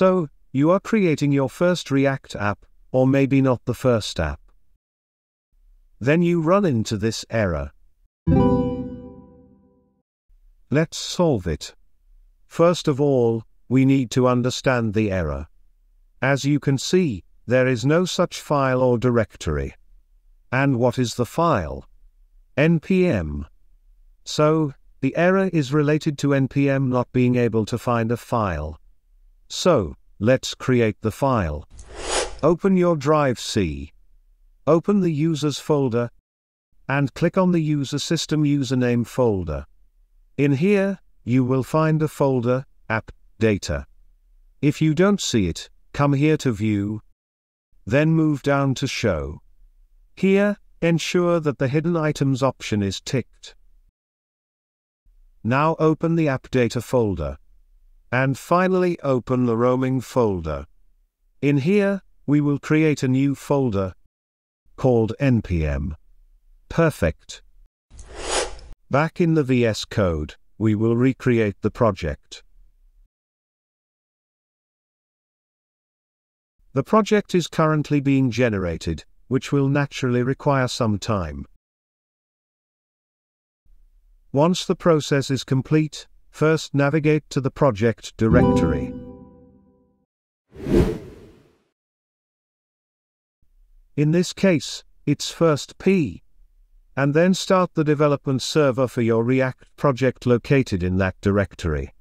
So, you are creating your first React app, or maybe not the first app. Then you run into this error. Let's solve it. First of all, we need to understand the error. As you can see, there is no such file or directory. And what is the file? npm. So, the error is related to npm not being able to find a file. So, let's create the file. Open your drive C. Open the users folder. And click on the user system username folder. In here, you will find a folder, app, data. If you don't see it, come here to view. Then move down to show. Here, ensure that the hidden items option is ticked. Now open the app data folder. And finally open the roaming folder. In here, we will create a new folder called npm. Perfect. Back in the VS Code, we will recreate the project. The project is currently being generated, which will naturally require some time. Once the process is complete, first navigate to the project directory. In this case, it's first P. And then start the development server for your React project located in that directory.